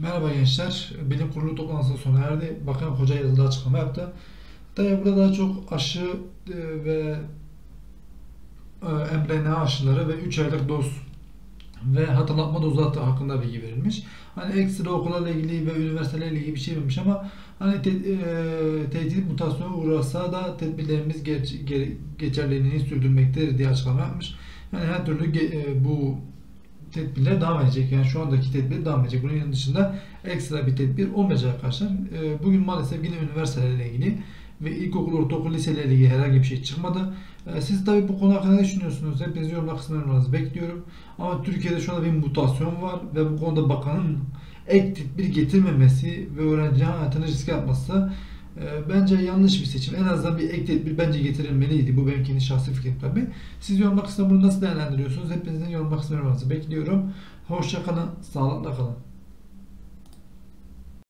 Merhaba gençler. Bilim kurulu toplantısı sona erdi. Bakan Hoca yazılı açıklama yaptı. Tabii burada daha çok aşı e, ve e, mRNA aşıları ve 3 aylık doz ve hatırlatma dozu hakkında bilgi verilmiş. Hani ekstra okullarla ilgili ve üniversitelerle ilgili bir şey verilmiş ama hani e, tehdit mutasyona uğrasa da tedbirlerimiz geç, ge- geçerliliğini sürdürmektedir diye açıklama yapmış. Yani her türlü bu tedbirler devam edecek. Yani şu andaki tedbir devam edecek. Bunun dışında ekstra bir tedbir olmayacak arkadaşlar. E, bugün maalesef yine üniversitelerle ilgili ve ilkokul, ortaokul, liselerle ilgili herhangi bir şey çıkmadı. E, siz tabii bu konu hakkında ne düşünüyorsunuz? Hepinizi yorumlar kısmına yorumlarınızı bekliyorum. Ama Türkiye'de şu anda bir mutasyon var ve bu konuda bakanın ek tedbir getirmemesi ve öğrenci hayatını riske atması bence yanlış bir seçim. En azından bir ek tedbir bence getirilmeliydi. Bu benim kendi şahsi fikrim tabii. Siz yorumlar kısmına bunu nasıl değerlendiriyorsunuz? Hepinizin kısmına yorumlarınızı bekliyorum. Hoşça kalın, sağlıkla kalın.